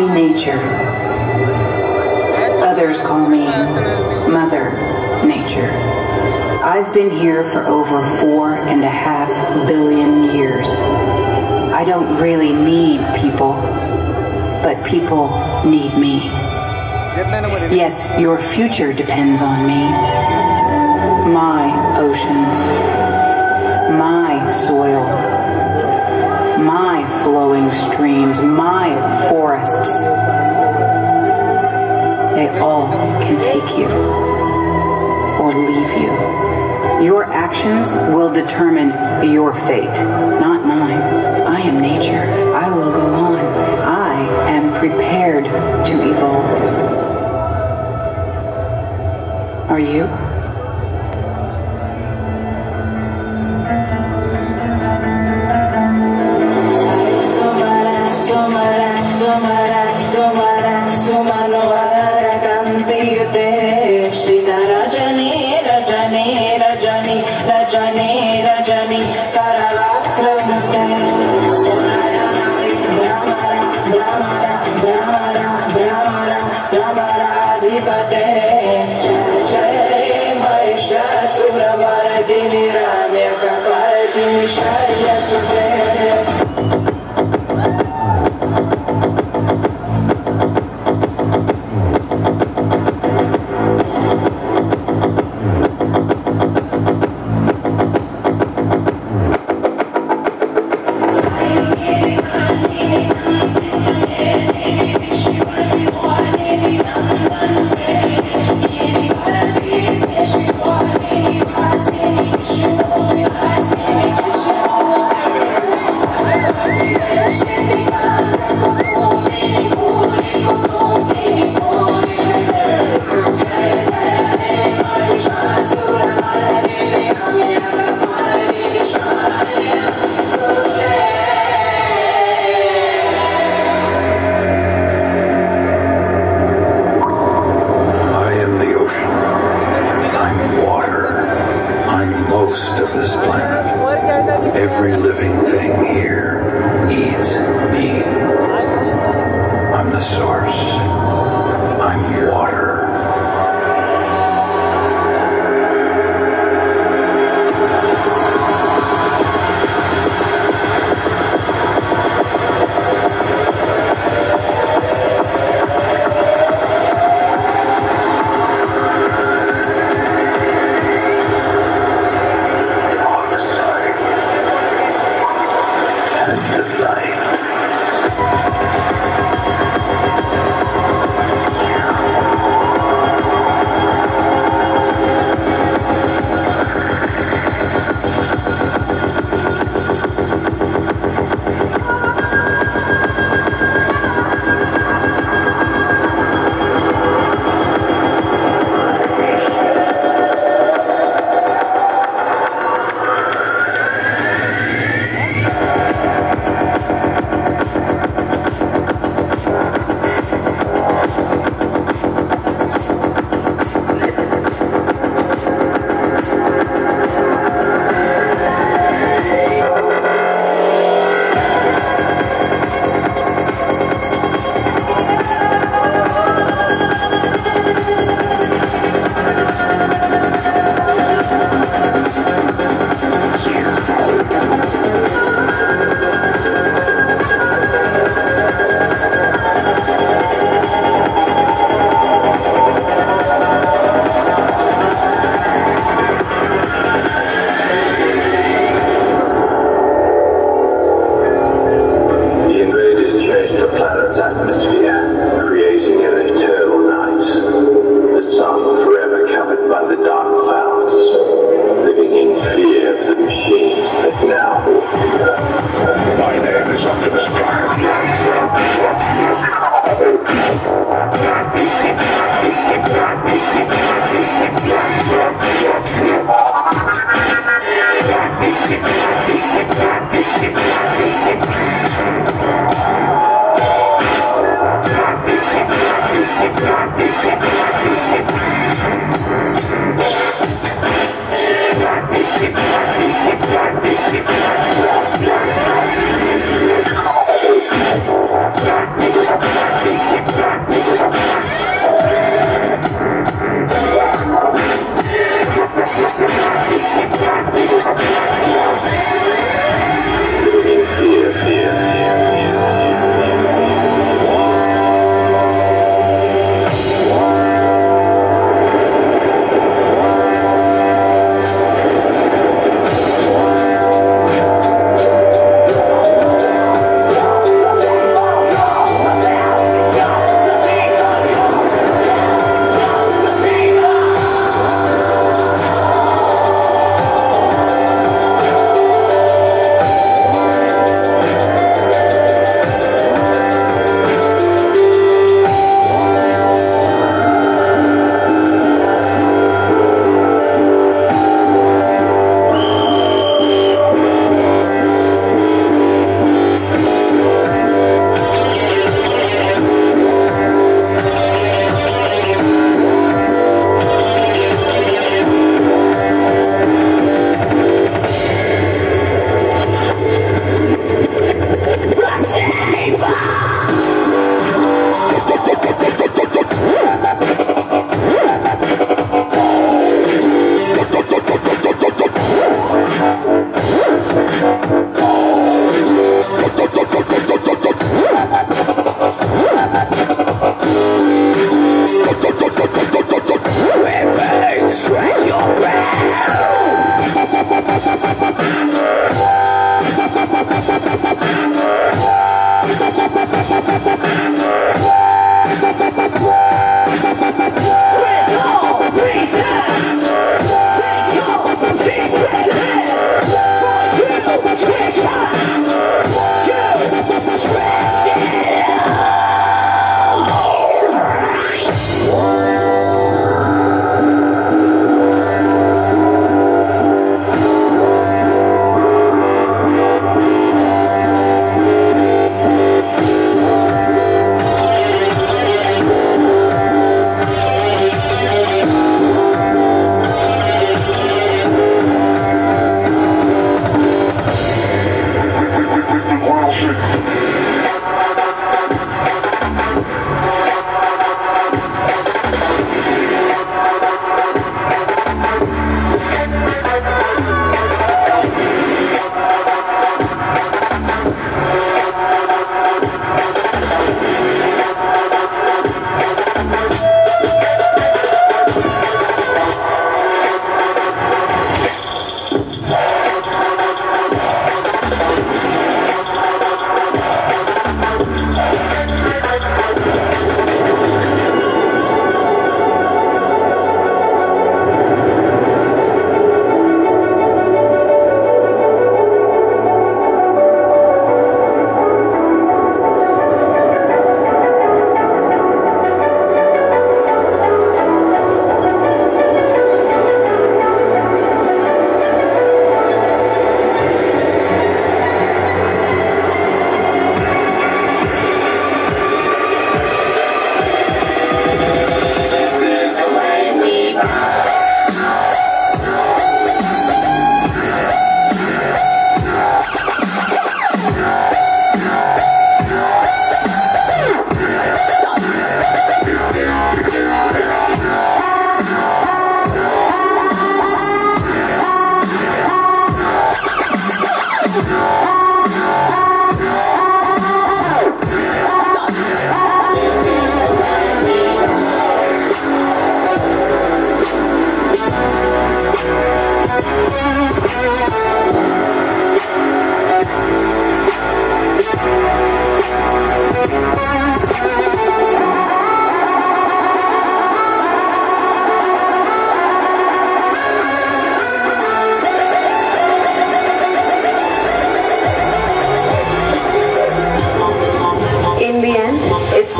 me nature. Others call me Mother Nature. I've been here for over four and a half billion years. I don't really need people, but people need me. Yes, your future depends on me. My oceans, my soil, flowing streams, my forests. They all can take you or leave you. Your actions will determine your fate, not mine. I am nature. I will go on. I am prepared to evolve. Are you? I Every living thing here needs me. I'm the source. I'm water.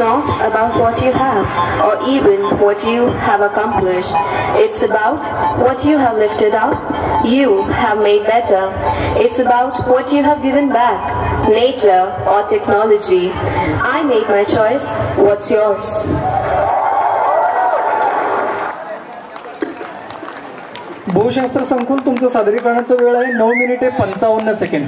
not about what you have or even what you have accomplished. It's about what you have lifted up, you have made better. It's about what you have given back, nature or technology. I made my choice. What's yours? भूशास्त्र संकुल तुमचं सादरीकरणाचा वेळ आहे नऊ मिनिटे पंचावन्न second